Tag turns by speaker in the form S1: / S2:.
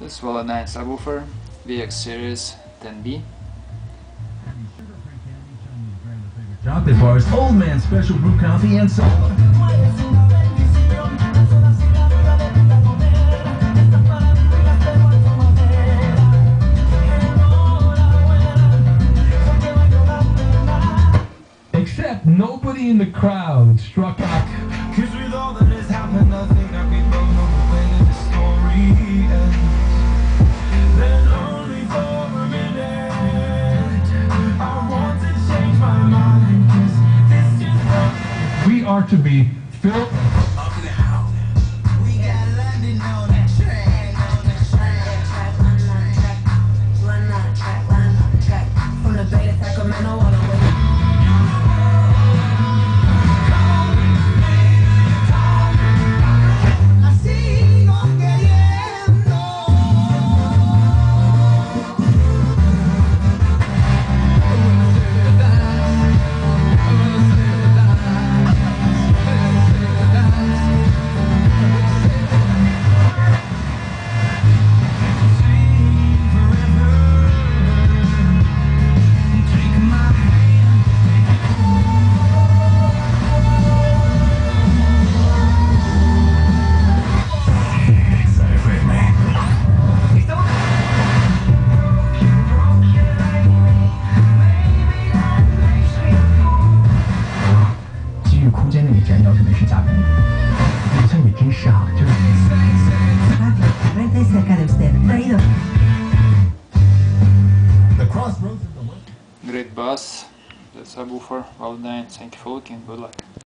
S1: This Velodyne subwoofer, VX Series 10B.
S2: Chocolate bars, old man special brew coffee, and so. Except nobody in the crowd struck out. Are to be filled.
S3: Vente cerca de usted. Traído.
S2: The crossroads of the
S1: Great bass, the subwoofer, Velodyne, thank you for looking, good luck.